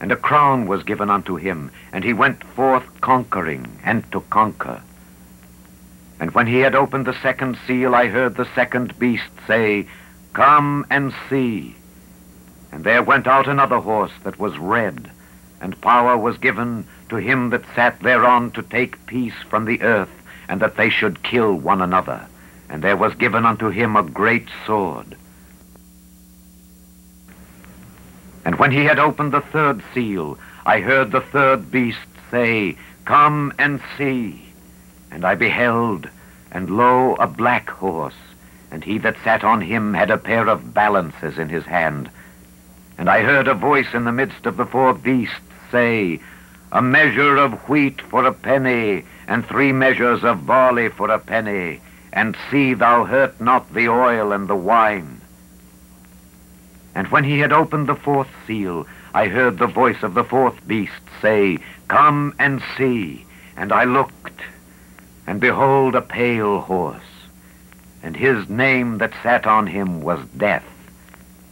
and a crown was given unto him, and he went forth conquering and to conquer. And when he had opened the second seal, I heard the second beast say, Come and see. And there went out another horse that was red, and power was given to him that sat thereon to take peace from the earth, and that they should kill one another. And there was given unto him a great sword. And when he had opened the third seal, I heard the third beast say, Come and see. And I beheld, and lo, a black horse, and he that sat on him had a pair of balances in his hand. And I heard a voice in the midst of the four beasts say, A measure of wheat for a penny, and three measures of barley for a penny, and see thou hurt not the oil and the wine. And when he had opened the fourth seal, I heard the voice of the fourth beast say, Come and see. And I looked, and behold a pale horse, and his name that sat on him was Death,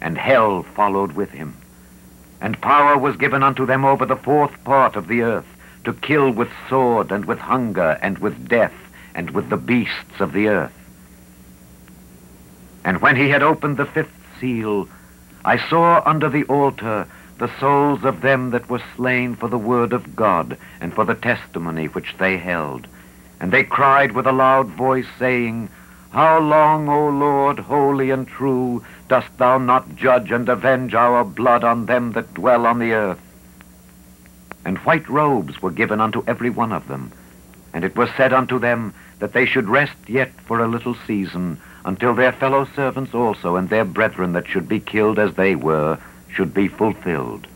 and hell followed with him. And power was given unto them over the fourth part of the earth, to kill with sword, and with hunger, and with death, and with the beasts of the earth. And when he had opened the fifth seal, I saw under the altar the souls of them that were slain for the word of God and for the testimony which they held. And they cried with a loud voice, saying, How long, O Lord, holy and true, dost thou not judge and avenge our blood on them that dwell on the earth? And white robes were given unto every one of them. And it was said unto them that they should rest yet for a little season, until their fellow servants also and their brethren that should be killed as they were should be fulfilled.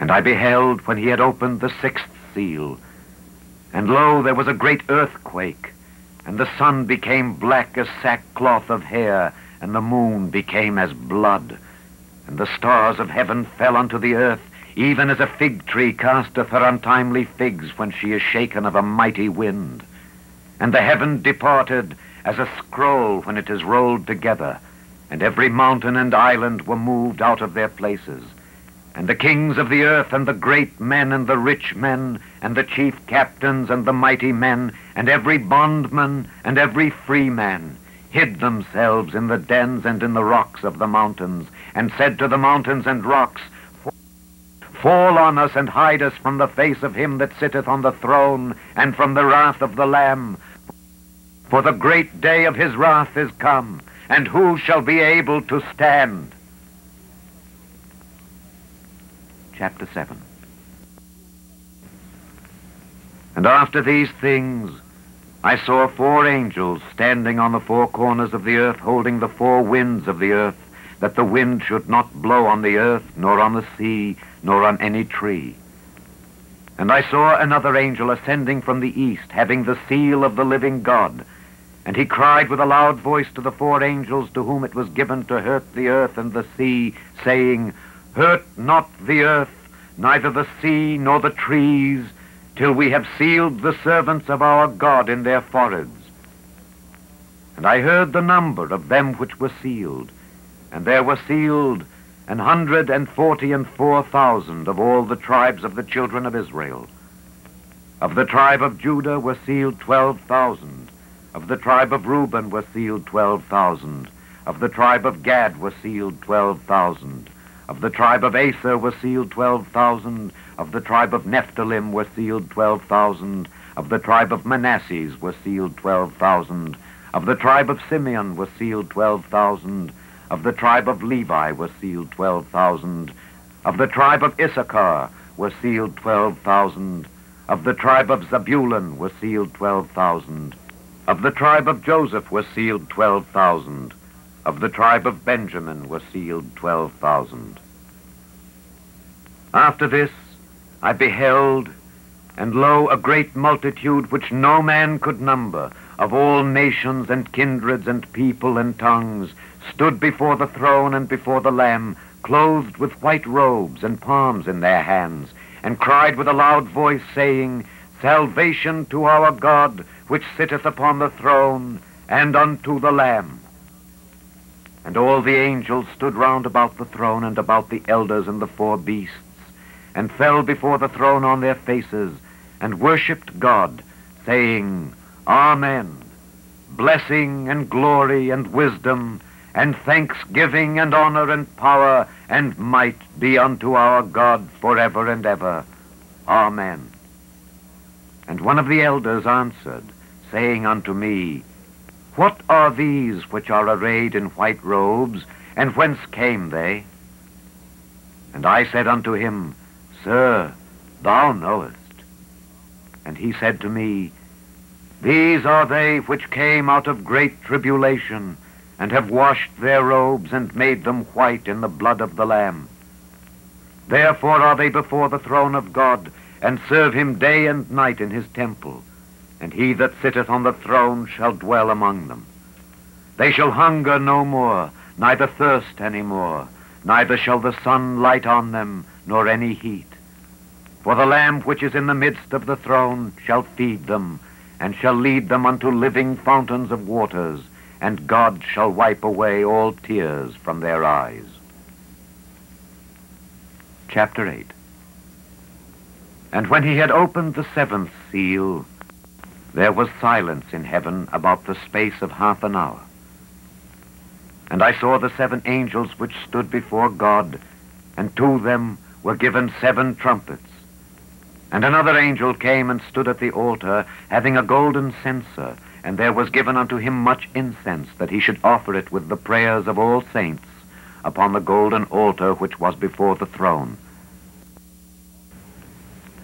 And I beheld when he had opened the sixth seal, and lo, there was a great earthquake, and the sun became black as sackcloth of hair, and the moon became as blood, and the stars of heaven fell unto the earth, even as a fig tree casteth her untimely figs when she is shaken of a mighty wind. And the heaven departed as a scroll when it is rolled together, and every mountain and island were moved out of their places. And the kings of the earth, and the great men, and the rich men, and the chief captains, and the mighty men, and every bondman, and every free man, hid themselves in the dens and in the rocks of the mountains, and said to the mountains and rocks, Fall on us and hide us from the face of him that sitteth on the throne, and from the wrath of the Lamb. For the great day of his wrath is come, and who shall be able to stand? Chapter 7 And after these things I saw four angels standing on the four corners of the earth, holding the four winds of the earth, that the wind should not blow on the earth, nor on the sea, nor on any tree. And I saw another angel ascending from the east, having the seal of the living God. And he cried with a loud voice to the four angels to whom it was given to hurt the earth and the sea, saying, Hurt not the earth, neither the sea nor the trees, till we have sealed the servants of our God in their foreheads. And I heard the number of them which were sealed, and there were sealed an hundred and forty and four thousand of all the tribes of the children of Israel. Of the tribe of Judah were sealed twelve thousand. Of the tribe of Reuben were sealed twelve thousand. Of the tribe of Gad were sealed twelve thousand. Of the tribe of Aser were sealed twelve thousand. Of the tribe of Nephthalim were sealed twelve thousand. Of the tribe of Manasseh were sealed twelve thousand. Of the tribe of Simeon were sealed twelve thousand. Of the tribe of Levi were sealed twelve thousand. Of the tribe of Issachar were sealed twelve thousand. Of the tribe of Zebulun were sealed twelve thousand. Of the tribe of Joseph were sealed twelve thousand. Of the tribe of Benjamin were sealed twelve thousand. After this I beheld, and lo, a great multitude which no man could number, of all nations and kindreds and people and tongues, stood before the throne and before the Lamb, clothed with white robes and palms in their hands, and cried with a loud voice, saying, Salvation to our God, which sitteth upon the throne, and unto the Lamb. And all the angels stood round about the throne and about the elders and the four beasts, and fell before the throne on their faces, and worshipped God, saying, Amen. Blessing and glory and wisdom and thanksgiving and honor and power and might be unto our God forever and ever. Amen. And one of the elders answered, saying unto me, What are these which are arrayed in white robes, and whence came they? And I said unto him, Sir, thou knowest. And he said to me, These are they which came out of great tribulation, and have washed their robes and made them white in the blood of the Lamb. Therefore are they before the throne of God, and serve him day and night in his temple, and he that sitteth on the throne shall dwell among them. They shall hunger no more, neither thirst any more, neither shall the sun light on them, nor any heat. For the Lamb which is in the midst of the throne shall feed them, and shall lead them unto living fountains of waters, and God shall wipe away all tears from their eyes. Chapter 8 And when he had opened the seventh seal, there was silence in heaven about the space of half an hour. And I saw the seven angels which stood before God, and to them were given seven trumpets. And another angel came and stood at the altar, having a golden censer, and there was given unto him much incense, that he should offer it with the prayers of all saints upon the golden altar which was before the throne.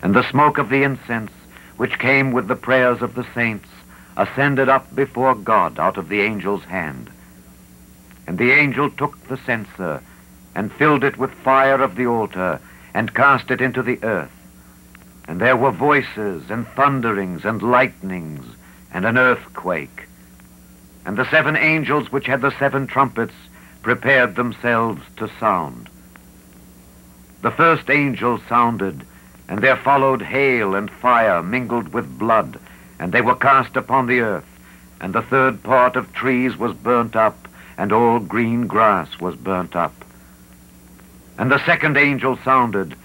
And the smoke of the incense, which came with the prayers of the saints, ascended up before God out of the angel's hand. And the angel took the censer, and filled it with fire of the altar, and cast it into the earth. And there were voices, and thunderings, and lightnings, and an earthquake. And the seven angels which had the seven trumpets prepared themselves to sound. The first angel sounded, and there followed hail and fire mingled with blood, and they were cast upon the earth, and the third part of trees was burnt up, and all green grass was burnt up. And the second angel sounded,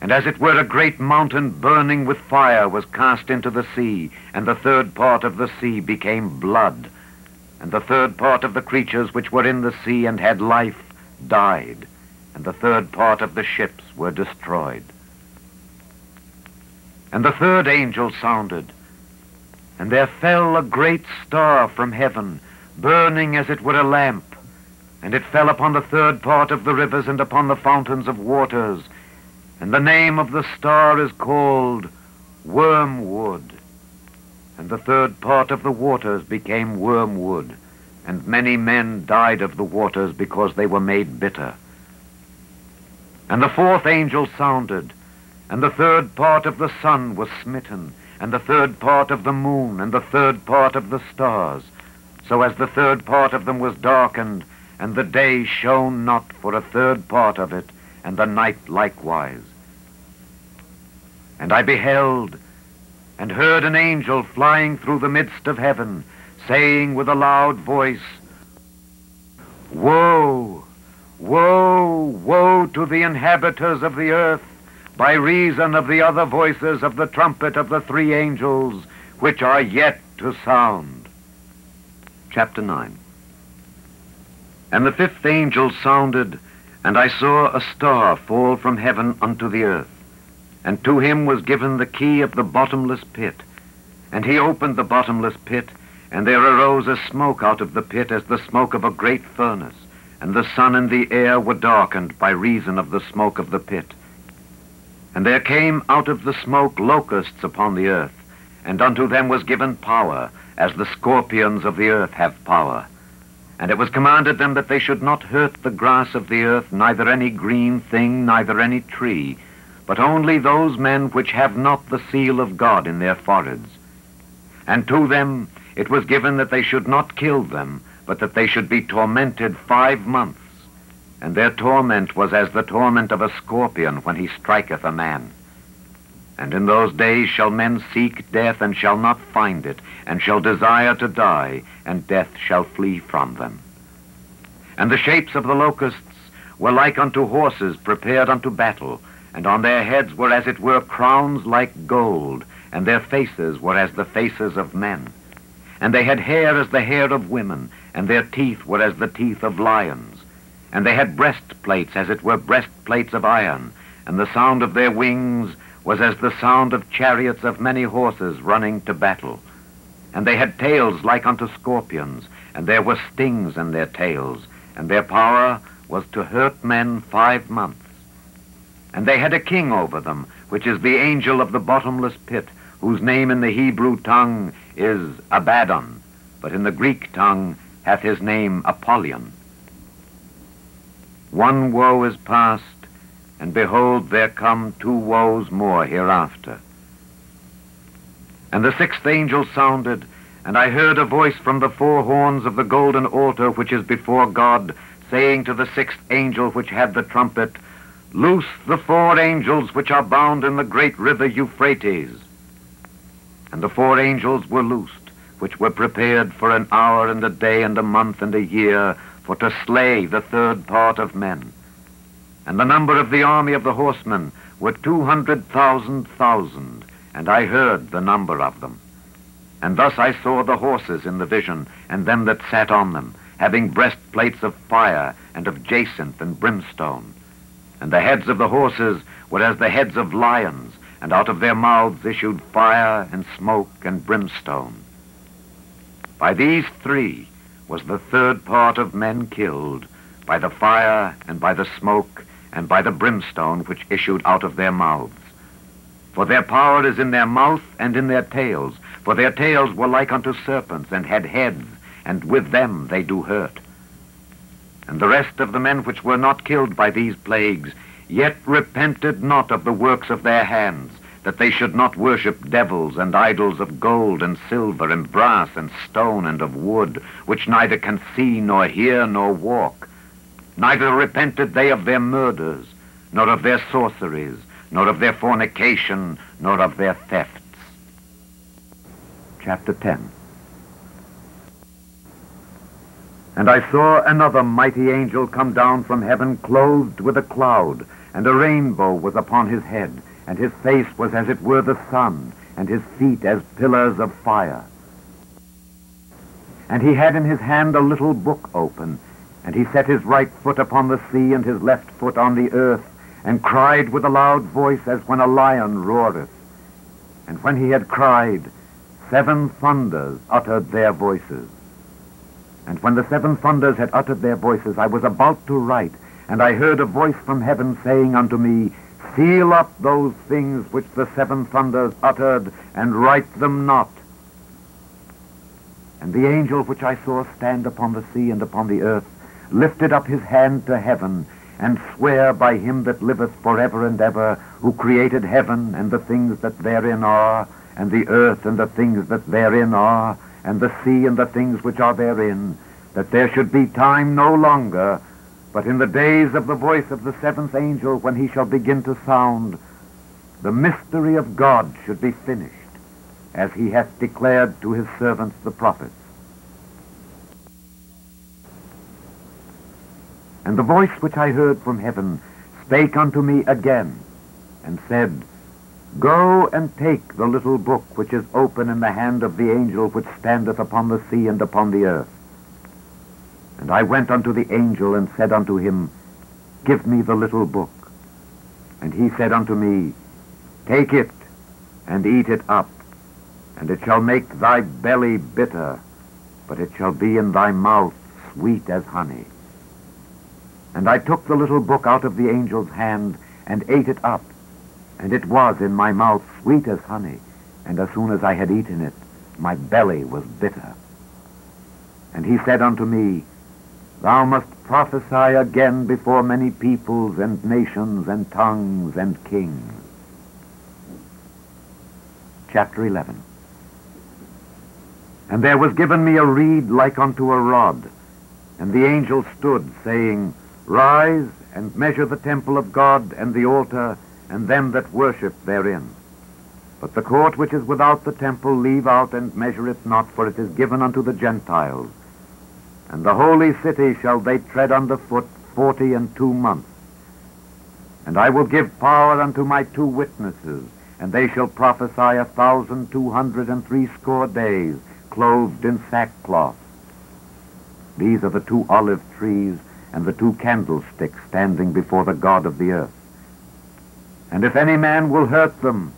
and as it were a great mountain burning with fire was cast into the sea, and the third part of the sea became blood. And the third part of the creatures which were in the sea and had life died, and the third part of the ships were destroyed. And the third angel sounded, and there fell a great star from heaven, burning as it were a lamp, and it fell upon the third part of the rivers and upon the fountains of waters, and the name of the star is called Wormwood. And the third part of the waters became wormwood, and many men died of the waters because they were made bitter. And the fourth angel sounded, and the third part of the sun was smitten, and the third part of the moon, and the third part of the stars, so as the third part of them was darkened, and the day shone not for a third part of it, and the night likewise. And I beheld and heard an angel flying through the midst of heaven, saying with a loud voice, Woe, woe, woe to the inhabitants of the earth, by reason of the other voices of the trumpet of the three angels, which are yet to sound. Chapter 9 And the fifth angel sounded, and I saw a star fall from heaven unto the earth and to him was given the key of the bottomless pit. And he opened the bottomless pit, and there arose a smoke out of the pit as the smoke of a great furnace, and the sun and the air were darkened by reason of the smoke of the pit. And there came out of the smoke locusts upon the earth, and unto them was given power, as the scorpions of the earth have power. And it was commanded them that they should not hurt the grass of the earth, neither any green thing, neither any tree, but only those men which have not the seal of God in their foreheads. And to them it was given that they should not kill them, but that they should be tormented five months. And their torment was as the torment of a scorpion when he striketh a man. And in those days shall men seek death and shall not find it, and shall desire to die, and death shall flee from them. And the shapes of the locusts were like unto horses prepared unto battle, and on their heads were as it were crowns like gold, and their faces were as the faces of men. And they had hair as the hair of women, and their teeth were as the teeth of lions. And they had breastplates as it were breastplates of iron, and the sound of their wings was as the sound of chariots of many horses running to battle. And they had tails like unto scorpions, and there were stings in their tails, and their power was to hurt men five months. And they had a king over them, which is the angel of the bottomless pit, whose name in the Hebrew tongue is Abaddon, but in the Greek tongue hath his name Apollyon. One woe is past, and behold, there come two woes more hereafter. And the sixth angel sounded, and I heard a voice from the four horns of the golden altar which is before God, saying to the sixth angel which had the trumpet, Loose the four angels which are bound in the great river Euphrates. And the four angels were loosed, which were prepared for an hour and a day and a month and a year, for to slay the third part of men. And the number of the army of the horsemen were two hundred thousand thousand, and I heard the number of them. And thus I saw the horses in the vision, and them that sat on them, having breastplates of fire, and of jacinth and brimstone. And the heads of the horses were as the heads of lions, and out of their mouths issued fire and smoke and brimstone. By these three was the third part of men killed, by the fire and by the smoke and by the brimstone which issued out of their mouths. For their power is in their mouth and in their tails, for their tails were like unto serpents, and had heads, and with them they do hurt. And the rest of the men which were not killed by these plagues, yet repented not of the works of their hands, that they should not worship devils and idols of gold and silver and brass and stone and of wood, which neither can see nor hear nor walk. Neither repented they of their murders, nor of their sorceries, nor of their fornication, nor of their thefts. Chapter 10 And I saw another mighty angel come down from heaven clothed with a cloud, and a rainbow was upon his head, and his face was as it were the sun, and his feet as pillars of fire. And he had in his hand a little book open, and he set his right foot upon the sea and his left foot on the earth, and cried with a loud voice as when a lion roareth. And when he had cried, seven thunders uttered their voices. And when the seven thunders had uttered their voices, I was about to write, and I heard a voice from heaven saying unto me, Seal up those things which the seven thunders uttered, and write them not. And the angel which I saw stand upon the sea and upon the earth lifted up his hand to heaven, and sware by him that liveth for ever and ever, who created heaven and the things that therein are, and the earth and the things that therein are, and the sea and the things which are therein, that there should be time no longer, but in the days of the voice of the seventh angel, when he shall begin to sound, the mystery of God should be finished, as he hath declared to his servants the prophets. And the voice which I heard from heaven spake unto me again, and said, Go and take the little book which is open in the hand of the angel which standeth upon the sea and upon the earth. And I went unto the angel and said unto him, Give me the little book. And he said unto me, Take it and eat it up, and it shall make thy belly bitter, but it shall be in thy mouth sweet as honey. And I took the little book out of the angel's hand and ate it up, and it was in my mouth sweet as honey, and as soon as I had eaten it, my belly was bitter. And he said unto me, Thou must prophesy again before many peoples and nations and tongues and kings. Chapter 11 And there was given me a reed like unto a rod, and the angel stood, saying, Rise and measure the temple of God and the altar and them that worship therein. But the court which is without the temple leave out and measure it not, for it is given unto the Gentiles. And the holy city shall they tread under foot forty and two months. And I will give power unto my two witnesses, and they shall prophesy a thousand two hundred and threescore days, clothed in sackcloth. These are the two olive trees and the two candlesticks standing before the God of the earth. And if any man will hurt them,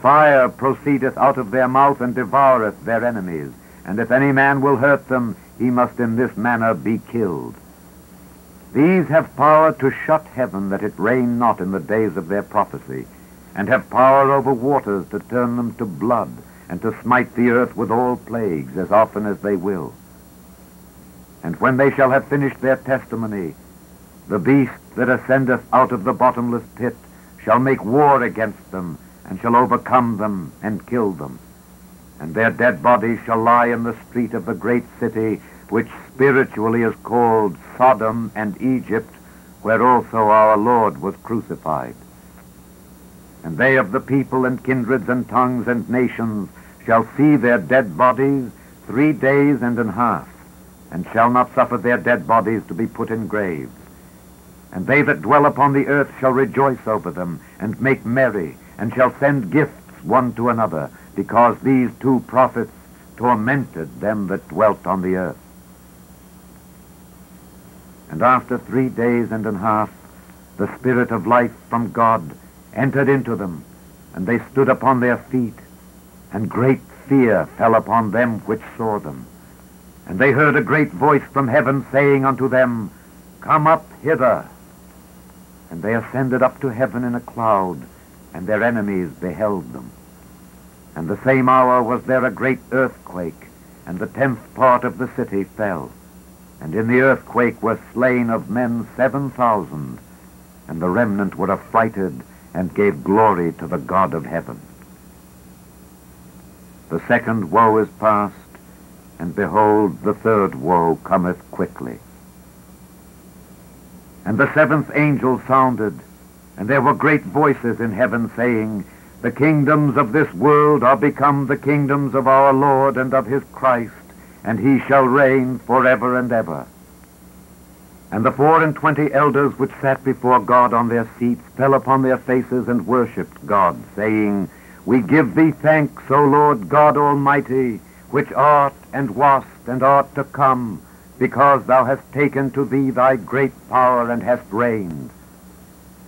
fire proceedeth out of their mouth and devoureth their enemies. And if any man will hurt them, he must in this manner be killed. These have power to shut heaven that it rain not in the days of their prophecy, and have power over waters to turn them to blood, and to smite the earth with all plagues as often as they will. And when they shall have finished their testimony, the beast that ascendeth out of the bottomless pit shall make war against them, and shall overcome them and kill them. And their dead bodies shall lie in the street of the great city, which spiritually is called Sodom and Egypt, where also our Lord was crucified. And they of the people and kindreds and tongues and nations shall see their dead bodies three days and an half, and shall not suffer their dead bodies to be put in graves. And they that dwell upon the earth shall rejoice over them, and make merry, and shall send gifts one to another, because these two prophets tormented them that dwelt on the earth. And after three days and an half, the Spirit of life from God entered into them, and they stood upon their feet, and great fear fell upon them which saw them. And they heard a great voice from heaven saying unto them, Come up hither. And they ascended up to heaven in a cloud, and their enemies beheld them. And the same hour was there a great earthquake, and the tenth part of the city fell. And in the earthquake were slain of men seven thousand, and the remnant were affrighted, and gave glory to the God of heaven. The second woe is past, and behold, the third woe cometh quickly. And the seventh angel sounded, and there were great voices in heaven saying, The kingdoms of this world are become the kingdoms of our Lord and of his Christ, and he shall reign forever and ever. And the four and twenty elders which sat before God on their seats fell upon their faces and worshipped God, saying, We give thee thanks, O Lord God Almighty, which art and wast and art to come, because thou hast taken to thee thy great power and hast reigned.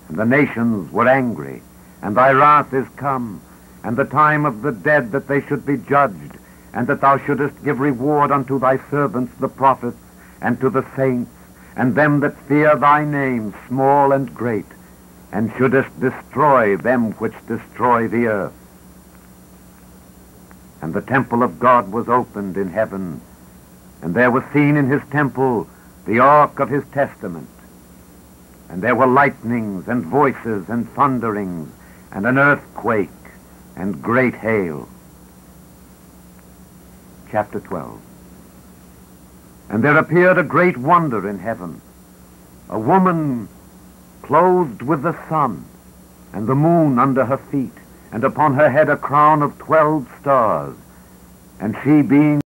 And the nations were angry, and thy wrath is come, and the time of the dead that they should be judged, and that thou shouldest give reward unto thy servants the prophets, and to the saints, and them that fear thy name, small and great, and shouldest destroy them which destroy the earth. And the temple of God was opened in heaven, and there was seen in his temple the ark of his testament. And there were lightnings and voices and thunderings and an earthquake and great hail. Chapter 12 And there appeared a great wonder in heaven, a woman clothed with the sun and the moon under her feet, and upon her head a crown of twelve stars, and she being